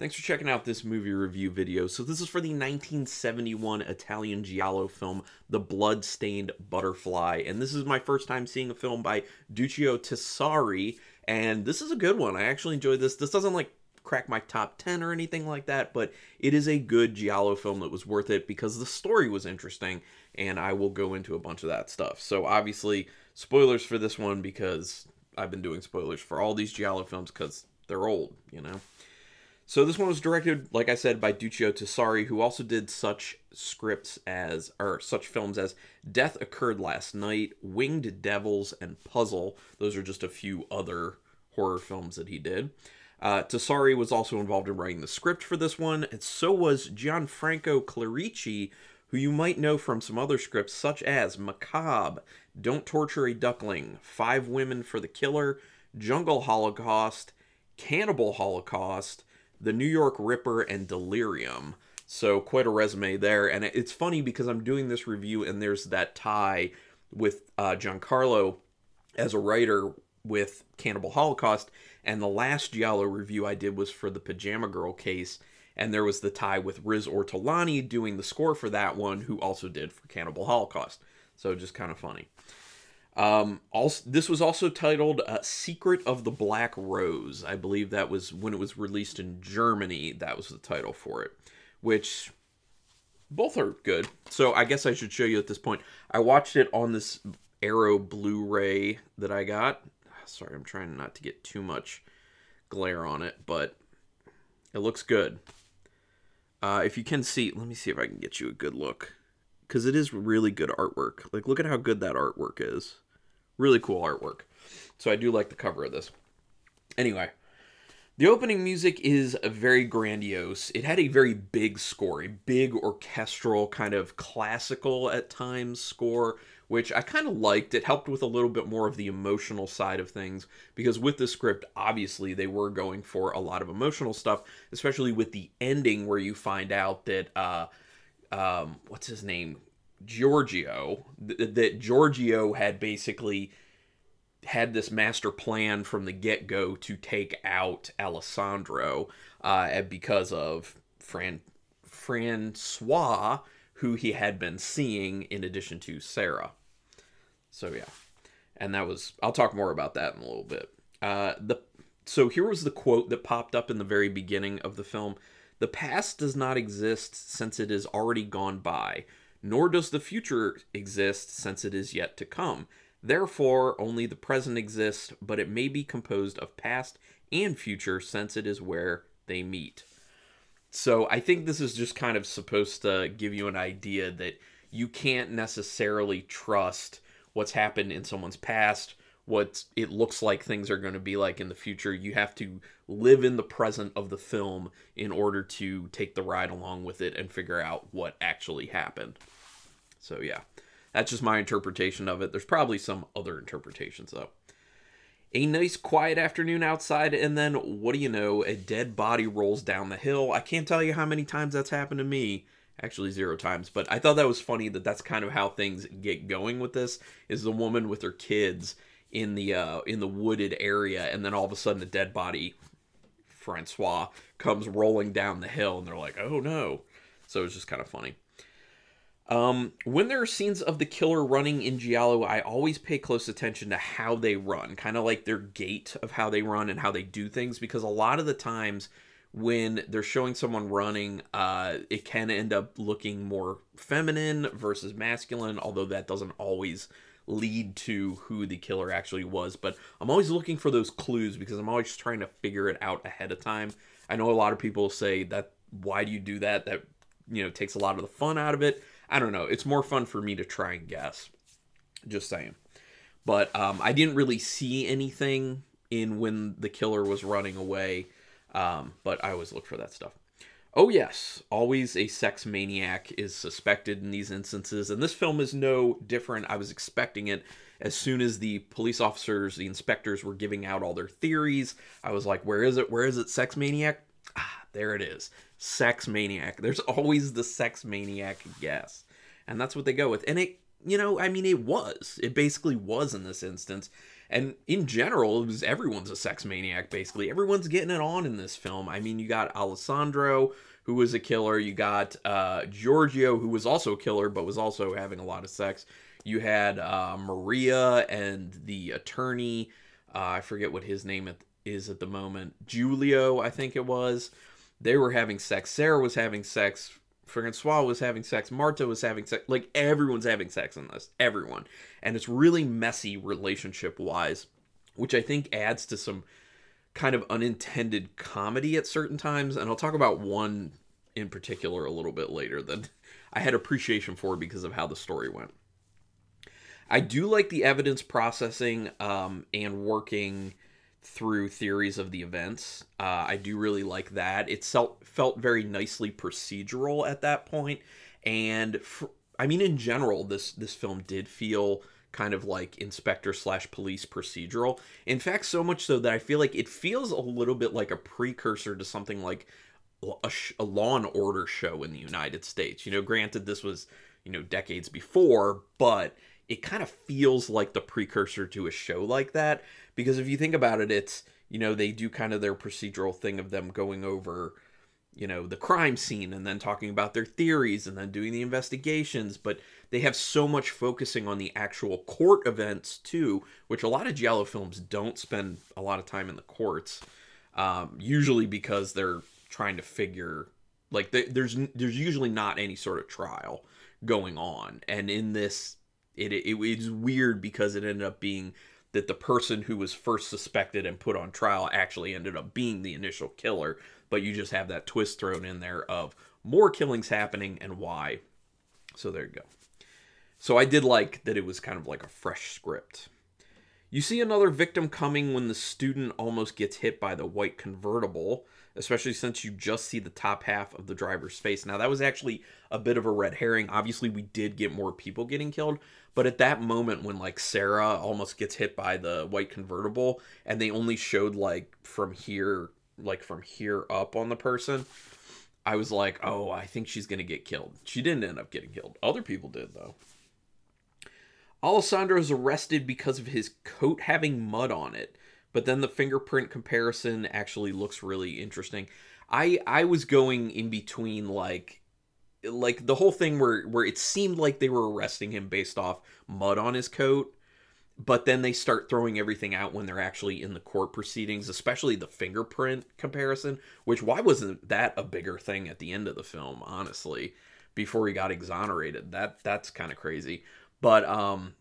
Thanks for checking out this movie review video. So this is for the 1971 Italian giallo film The Blood-Stained Butterfly, and this is my first time seeing a film by Duccio Tessari, and this is a good one. I actually enjoyed this. This doesn't like crack my top 10 or anything like that, but it is a good giallo film that was worth it because the story was interesting, and I will go into a bunch of that stuff. So obviously, spoilers for this one because I've been doing spoilers for all these giallo films because they're old, you know. So this one was directed, like I said, by Duccio Tessari, who also did such scripts as, or such films as Death Occurred Last Night, Winged Devils, and Puzzle. Those are just a few other horror films that he did. Uh, Tessari was also involved in writing the script for this one, and so was Gianfranco Clerici, who you might know from some other scripts such as Macabre, Don't Torture a Duckling, Five Women for the Killer, Jungle Holocaust, Cannibal Holocaust, the New York Ripper, and Delirium. So quite a resume there. And it's funny because I'm doing this review and there's that tie with uh, Giancarlo as a writer with Cannibal Holocaust. And the last Giallo review I did was for the Pajama Girl case. And there was the tie with Riz Ortolani doing the score for that one, who also did for Cannibal Holocaust. So just kind of funny. Um, also, this was also titled uh, "Secret of the Black Rose." I believe that was when it was released in Germany. That was the title for it, which both are good. So I guess I should show you at this point. I watched it on this Arrow Blu-ray that I got. Sorry, I'm trying not to get too much glare on it, but it looks good. Uh, if you can see, let me see if I can get you a good look because it is really good artwork. Like, look at how good that artwork is. Really cool artwork. So I do like the cover of this. Anyway, the opening music is very grandiose. It had a very big score, a big orchestral, kind of classical at times score, which I kind of liked. It helped with a little bit more of the emotional side of things because with the script, obviously, they were going for a lot of emotional stuff, especially with the ending where you find out that uh, um, what's his name, Giorgio, th- that Giorgio had basically had this master plan from the get go to take out Alessandro uh, because of Fran Francois, who he had been seeing in addition to Sarah. So yeah, and that was I'll talk more about that in a little bit. Uh, the so here was the quote that popped up in the very beginning of the film. The past does not exist since it is already gone by, nor does the future exist since it is yet to come. Therefore, only the present exists, but it may be composed of past and future since it is where they meet. So I think this is just kind of supposed to give you an idea that you can't necessarily trust what's happened in someone's past what it looks like things are going to be like in the future. You have to live in the present of the film in order to take the ride along with it and figure out what actually happened. So, yeah, that's just my interpretation of it. There's probably some other interpretations, though. A nice quiet afternoon outside, and then what do you know? A dead body rolls down the hill. I can't tell you how many times that's happened to me actually zero times but i thought that was funny that that's kind of how things get going with this is the woman with her kids in the uh, in the wooded area, and then all of a sudden a dead body, Francois, comes rolling down the hill, and they're like, "Oh no!" So it's just kind of funny. Um, when there are scenes of the killer running in Giallo, I always pay close attention to how they run, kind of like their gait of how they run and how they do things, because a lot of the times when they're showing someone running, uh, it can end up looking more feminine versus masculine, although that doesn't always lead to who the killer actually was. But I'm always looking for those clues because I'm always trying to figure it out ahead of time. I know a lot of people say that why do you do that? That you know takes a lot of the fun out of it. I don't know. It's more fun for me to try and guess. Just saying. But um, I didn't really see anything in when the killer was running away. Um, but I always look for that stuff. Oh, yes, always a sex maniac is suspected in these instances, and this film is no different. I was expecting it as soon as the police officers, the inspectors were giving out all their theories. I was like, where is it? Where is it? Sex maniac? Ah, there it is. Sex maniac. There's always the sex maniac guess. And that's what they go with. And it, you know, I mean, it was. It basically was in this instance. And in general, it was everyone's a sex maniac, basically. Everyone's getting it on in this film. I mean, you got Alessandro, who was a killer. You got uh, Giorgio, who was also a killer, but was also having a lot of sex. You had uh, Maria and the attorney. Uh, I forget what his name is at the moment. Giulio, I think it was. They were having sex. Sarah was having sex. Francois was having sex. Marta was having sex. Like everyone's having sex in this. Everyone. And it's really messy relationship wise, which I think adds to some kind of unintended comedy at certain times. And I'll talk about one in particular a little bit later that I had appreciation for because of how the story went. I do like the evidence processing um, and working through theories of the events. Uh, I do really like that. It felt felt very nicely procedural at that point, and I mean, in general, this this film did feel kind of like inspector slash police procedural. In fact, so much so that I feel like it feels a little bit like a precursor to something like a, a Law and Order show in the United States. You know, granted, this was you know decades before, but it kind of feels like the precursor to a show like that because if you think about it it's you know they do kind of their procedural thing of them going over you know the crime scene and then talking about their theories and then doing the investigations but they have so much focusing on the actual court events too which a lot of giallo films don't spend a lot of time in the courts um, usually because they're trying to figure like they, there's there's usually not any sort of trial going on. And in this it, it, it is weird because it ended up being that the person who was first suspected and put on trial actually ended up being the initial killer, but you just have that twist thrown in there of more killings happening and why. So there you go. So I did like that it was kind of like a fresh script. You see another victim coming when the student almost gets hit by the white convertible, especially since you just see the top half of the driver's face. Now, that was actually a bit of a red herring. Obviously, we did get more people getting killed, but at that moment when like Sarah almost gets hit by the white convertible and they only showed like from here like from here up on the person, I was like, "Oh, I think she's going to get killed." She didn't end up getting killed. Other people did though. Alessandro is arrested because of his coat having mud on it, but then the fingerprint comparison actually looks really interesting. I I was going in between like like the whole thing where where it seemed like they were arresting him based off mud on his coat but then they start throwing everything out when they're actually in the court proceedings especially the fingerprint comparison which why wasn't that a bigger thing at the end of the film honestly before he got exonerated that that's kind of crazy but um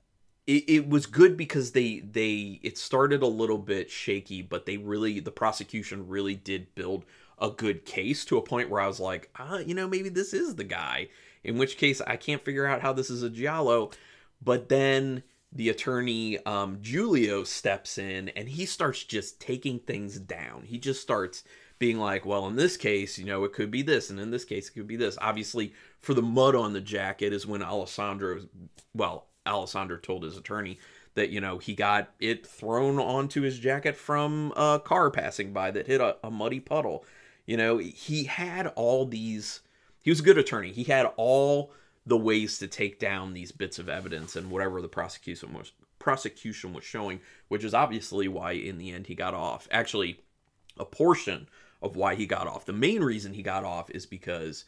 it, it was good because they they it started a little bit shaky but they really the prosecution really did build a good case to a point where I was like, ah, you know, maybe this is the guy. In which case, I can't figure out how this is a Giallo. But then the attorney um, Giulio steps in and he starts just taking things down. He just starts being like, well, in this case, you know, it could be this, and in this case, it could be this. Obviously, for the mud on the jacket is when Alessandro, well, Alessandro told his attorney that you know he got it thrown onto his jacket from a car passing by that hit a, a muddy puddle you know, he had all these. He was a good attorney. He had all the ways to take down these bits of evidence and whatever the prosecution was prosecution was showing, which is obviously why in the end he got off. Actually, a portion of why he got off. The main reason he got off is because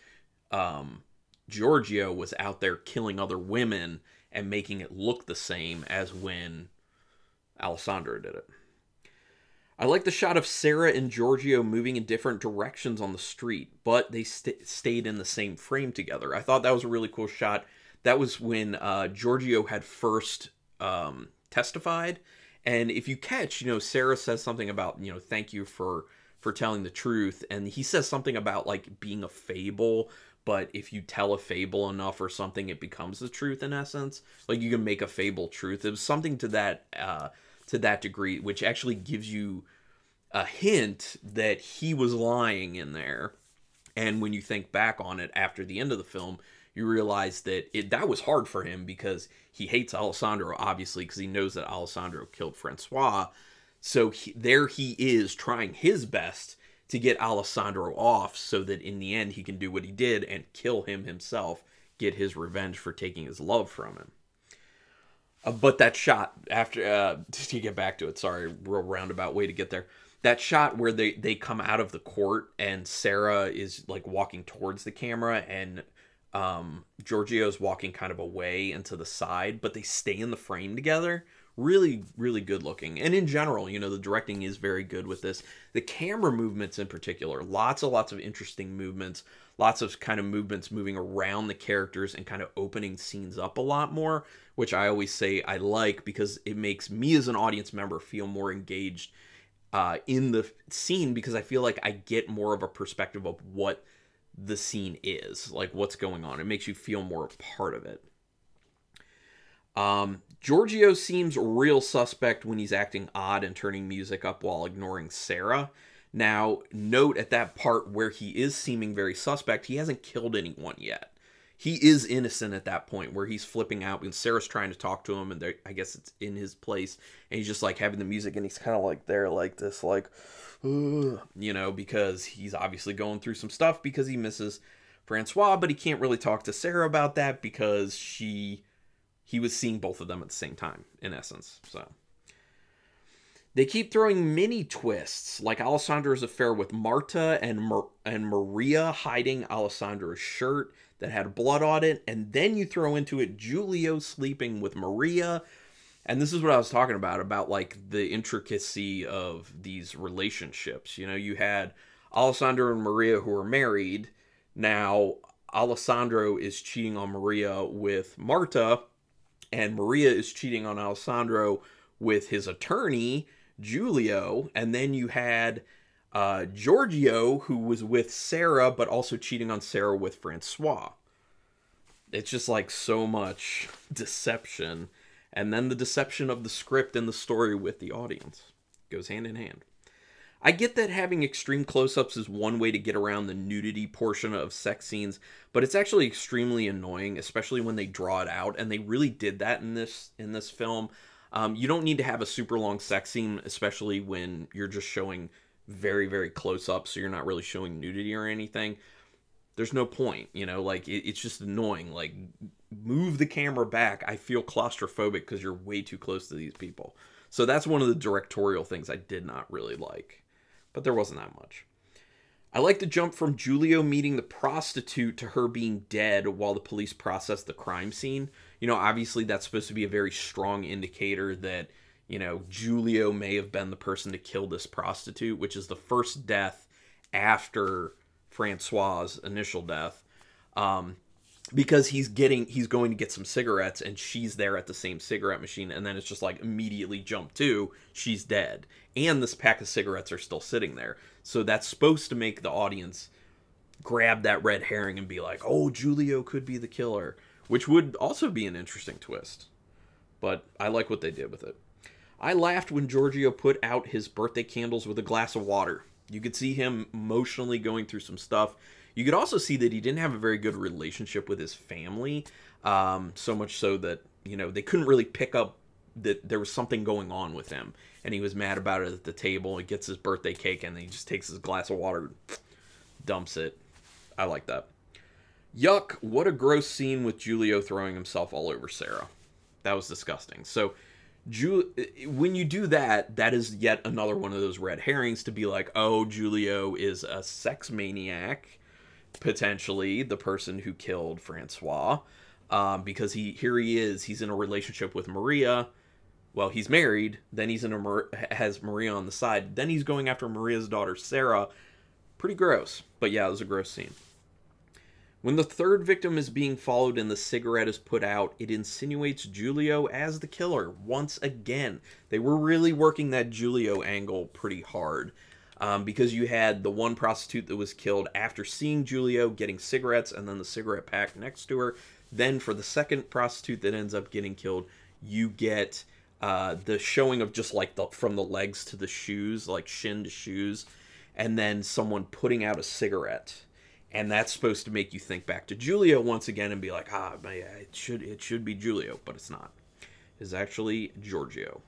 um, Giorgio was out there killing other women and making it look the same as when Alessandro did it. I like the shot of Sarah and Giorgio moving in different directions on the street, but they st- stayed in the same frame together. I thought that was a really cool shot. That was when uh, Giorgio had first um, testified, and if you catch, you know, Sarah says something about, you know, thank you for for telling the truth, and he says something about like being a fable, but if you tell a fable enough or something, it becomes the truth in essence. Like you can make a fable truth. It was something to that. Uh, to that degree, which actually gives you a hint that he was lying in there. And when you think back on it after the end of the film, you realize that it that was hard for him because he hates Alessandro obviously because he knows that Alessandro killed Francois. So he, there he is trying his best to get Alessandro off so that in the end he can do what he did and kill him himself, get his revenge for taking his love from him. Uh, but that shot after uh, to get back to it, sorry, real roundabout way to get there. That shot where they they come out of the court and Sarah is like walking towards the camera and um Giorgio's walking kind of away and to the side, but they stay in the frame together. Really, really good looking. And in general, you know, the directing is very good with this. The camera movements in particular, lots and lots of interesting movements, lots of kind of movements moving around the characters and kind of opening scenes up a lot more, which I always say I like because it makes me as an audience member feel more engaged uh, in the scene because I feel like I get more of a perspective of what the scene is, like what's going on. It makes you feel more a part of it. Um, Giorgio seems real suspect when he's acting odd and turning music up while ignoring Sarah. Now, note at that part where he is seeming very suspect, he hasn't killed anyone yet. He is innocent at that point where he's flipping out and Sarah's trying to talk to him, and I guess it's in his place, and he's just like having the music, and he's kind of like there, like this, like, you know, because he's obviously going through some stuff because he misses Francois, but he can't really talk to Sarah about that because she he was seeing both of them at the same time, in essence. So they keep throwing mini twists, like Alessandro's affair with Marta and Mar- and Maria hiding Alessandro's shirt that had blood on it, and then you throw into it Giulio sleeping with Maria. And this is what I was talking about about like the intricacy of these relationships. You know, you had Alessandro and Maria who are married. Now Alessandro is cheating on Maria with Marta, and Maria is cheating on Alessandro with his attorney Giulio, and then you had uh, Giorgio, who was with Sarah, but also cheating on Sarah with Francois. It's just like so much deception. And then the deception of the script and the story with the audience goes hand in hand. I get that having extreme close ups is one way to get around the nudity portion of sex scenes, but it's actually extremely annoying, especially when they draw it out, and they really did that in this in this film. Um, you don't need to have a super long sex scene, especially when you're just showing very, very close up, so you're not really showing nudity or anything. There's no point, you know, like it, it's just annoying. Like, move the camera back. I feel claustrophobic because you're way too close to these people. So that's one of the directorial things I did not really like, but there wasn't that much. I like the jump from Giulio meeting the prostitute to her being dead while the police process the crime scene you know, obviously that's supposed to be a very strong indicator that, you know, Giulio may have been the person to kill this prostitute, which is the first death after Francois's initial death. Um, because he's getting he's going to get some cigarettes and she's there at the same cigarette machine and then it's just like immediately jump to she's dead and this pack of cigarettes are still sitting there so that's supposed to make the audience grab that red herring and be like oh giulio could be the killer which would also be an interesting twist. But I like what they did with it. I laughed when Giorgio put out his birthday candles with a glass of water. You could see him emotionally going through some stuff. You could also see that he didn't have a very good relationship with his family, um, so much so that you know they couldn't really pick up that there was something going on with him, and he was mad about it at the table. He gets his birthday cake and he just takes his glass of water, dumps it. I like that. Yuck, what a gross scene with Giulio throwing himself all over Sarah. That was disgusting. So, Ju- when you do that, that is yet another one of those red herrings to be like, oh, Giulio is a sex maniac, potentially the person who killed Francois, um, because he here he is, he's in a relationship with Maria. Well, he's married. Then he's in a has Maria on the side. Then he's going after Maria's daughter Sarah. Pretty gross, but yeah, it was a gross scene. When the third victim is being followed and the cigarette is put out, it insinuates Giulio as the killer once again. They were really working that Giulio angle pretty hard. Um, because you had the one prostitute that was killed after seeing Giulio getting cigarettes and then the cigarette pack next to her. Then for the second prostitute that ends up getting killed, you get uh, the showing of just like the from the legs to the shoes, like shin to shoes, and then someone putting out a cigarette and that's supposed to make you think back to Giulio once again and be like, ah, it should it should be Giulio, but it's not. It's actually Giorgio.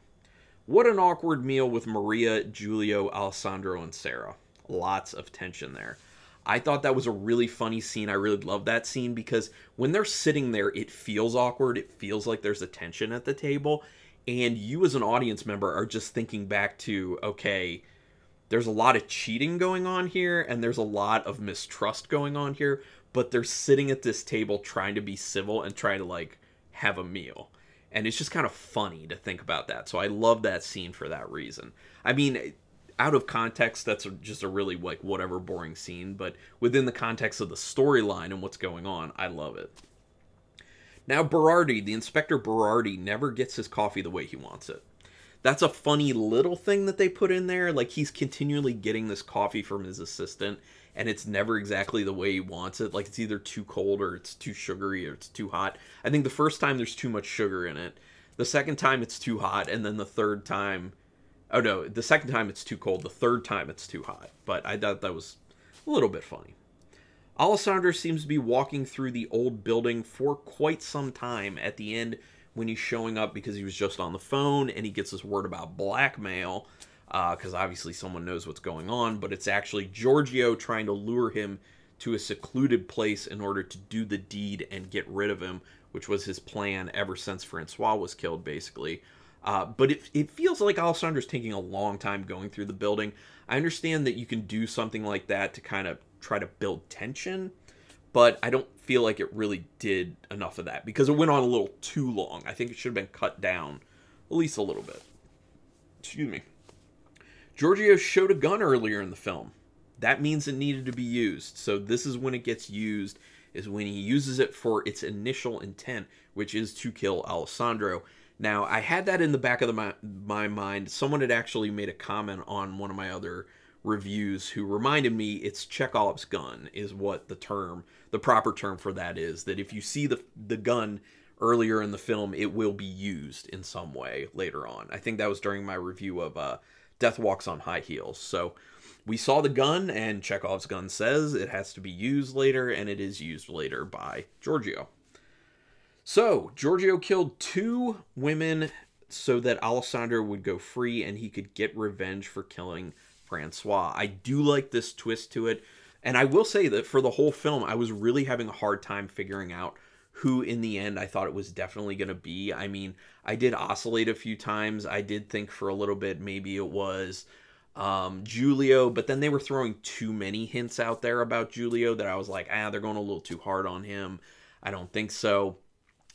What an awkward meal with Maria, Giulio, Alessandro, and Sarah. Lots of tension there. I thought that was a really funny scene. I really love that scene because when they're sitting there, it feels awkward. It feels like there's a tension at the table. And you, as an audience member, are just thinking back to, okay, there's a lot of cheating going on here and there's a lot of mistrust going on here, but they're sitting at this table trying to be civil and trying to, like, have a meal. And it's just kind of funny to think about that. So I love that scene for that reason. I mean, out of context, that's just a really like whatever boring scene, but within the context of the storyline and what's going on, I love it. Now, Berardi, the Inspector Berardi, never gets his coffee the way he wants it. That's a funny little thing that they put in there. Like, he's continually getting this coffee from his assistant, and it's never exactly the way he wants it. Like, it's either too cold, or it's too sugary, or it's too hot. I think the first time there's too much sugar in it. The second time it's too hot, and then the third time Oh no, the second time it's too cold. The third time it's too hot. But I thought that was a little bit funny. Alessandro seems to be walking through the old building for quite some time at the end when he's showing up because he was just on the phone and he gets this word about blackmail because uh, obviously someone knows what's going on, but it's actually Giorgio trying to lure him to a secluded place in order to do the deed and get rid of him, which was his plan ever since Francois was killed, basically. Uh, but it, it feels like Alessandro's taking a long time going through the building. I understand that you can do something like that to kind of try to build tension, but I don't feel like it really did enough of that because it went on a little too long. I think it should have been cut down at least a little bit. Excuse me. Giorgio showed a gun earlier in the film. That means it needed to be used. So this is when it gets used is when he uses it for its initial intent, which is to kill Alessandro. Now, I had that in the back of the, my, my mind. Someone had actually made a comment on one of my other reviews who reminded me it's Chekhov's gun is what the term, the proper term for that is. That if you see the the gun earlier in the film, it will be used in some way later on. I think that was during my review of uh, Death Walks on High Heels. So we saw the gun, and Chekhov's gun says it has to be used later, and it is used later by Giorgio. So, Giorgio killed two women so that Alessandro would go free and he could get revenge for killing Francois. I do like this twist to it. And I will say that for the whole film, I was really having a hard time figuring out who in the end I thought it was definitely going to be. I mean, I did oscillate a few times. I did think for a little bit maybe it was um, Giulio, but then they were throwing too many hints out there about Giulio that I was like, ah, they're going a little too hard on him. I don't think so.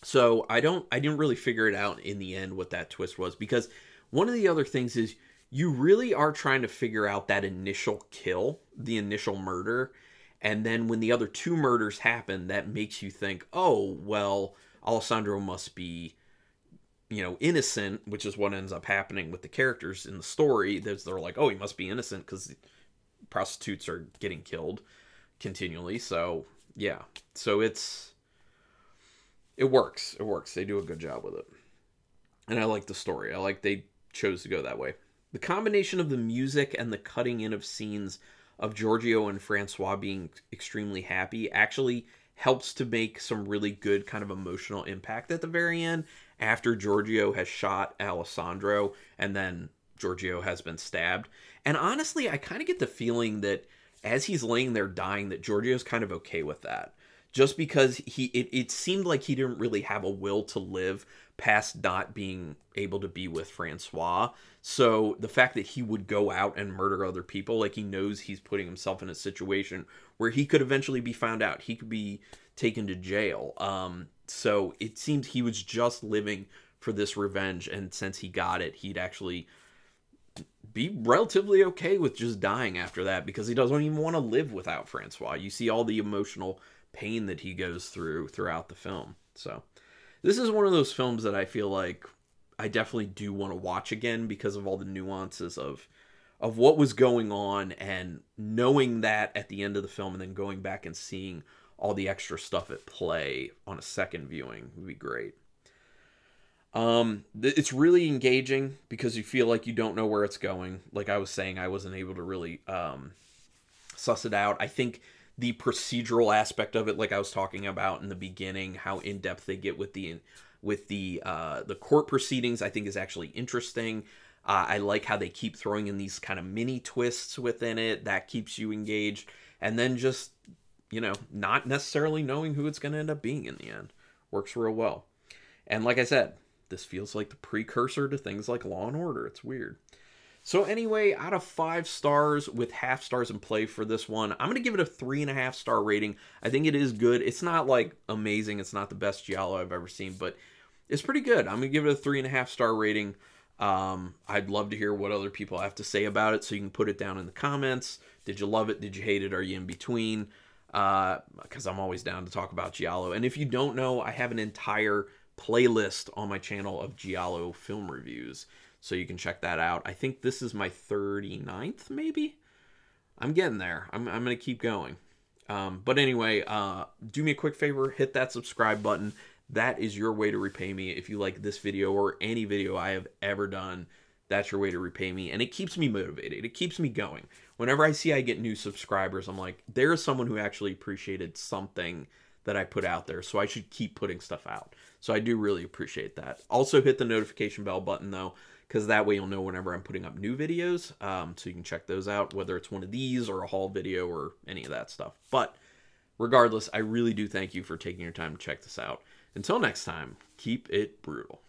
So I don't I didn't really figure it out in the end what that twist was because one of the other things is you really are trying to figure out that initial kill, the initial murder, and then when the other two murders happen, that makes you think, "Oh, well, Alessandro must be you know, innocent, which is what ends up happening with the characters in the story. There's, they're like, oh, he must be innocent because prostitutes are getting killed continually. So, yeah. So it's it works. It works. They do a good job with it. And I like the story. I like they chose to go that way. The combination of the music and the cutting in of scenes of Giorgio and Francois being extremely happy actually helps to make some really good kind of emotional impact at the very end after Giorgio has shot Alessandro and then Giorgio has been stabbed. And honestly, I kind of get the feeling that as he's laying there dying that Giorgio's kind of okay with that just because he it, it seemed like he didn't really have a will to live past not being able to be with Francois. So the fact that he would go out and murder other people, like he knows he's putting himself in a situation where he could eventually be found out. He could be taken to jail. Um, so it seems he was just living for this revenge, and since he got it, he'd actually be relatively okay with just dying after that because he doesn't even want to live without Francois. You see all the emotional pain that he goes through throughout the film. So, this is one of those films that I feel like I definitely do want to watch again because of all the nuances of of what was going on and knowing that at the end of the film and then going back and seeing all the extra stuff at play on a second viewing would be great. Um, it's really engaging because you feel like you don't know where it's going. Like I was saying, I wasn't able to really um, suss it out. I think the procedural aspect of it, like I was talking about in the beginning, how in depth they get with the with the uh, the court proceedings, I think is actually interesting. Uh, I like how they keep throwing in these kind of mini twists within it that keeps you engaged. and then just you know not necessarily knowing who it's going to end up being in the end works real well. And like I said, this feels like the precursor to things like Law and Order. It's weird. So anyway, out of five stars with half stars in play for this one, I'm gonna give it a three and a half star rating. I think it is good. It's not like amazing. It's not the best Giallo I've ever seen, but it's pretty good. I'm gonna give it a three and a half star rating. Um, I'd love to hear what other people have to say about it, so you can put it down in the comments. Did you love it? Did you hate it? Are you in between? Because uh, I'm always down to talk about Giallo. And if you don't know, I have an entire playlist on my channel of Giallo film reviews. So you can check that out. I think this is my 39th, maybe? I'm getting there. I'm, I'm going to keep going. Um, but anyway, uh, do me a quick favor, hit that subscribe button. That is your way to repay me. If you like this video or any video I have ever done, that's your way to repay me. And it keeps me motivated. It keeps me going. Whenever I see I get new subscribers, I'm like, there is someone who actually appreciated something that I put out there. So I should keep putting stuff out. So I do really appreciate that. Also hit the notification bell button though, because that way you'll know whenever I'm putting up new videos. Um, so you can check those out, whether it's one of these or a haul video or any of that stuff. But regardless, I really do thank you for taking your time to check this out. Until next time, keep it brutal.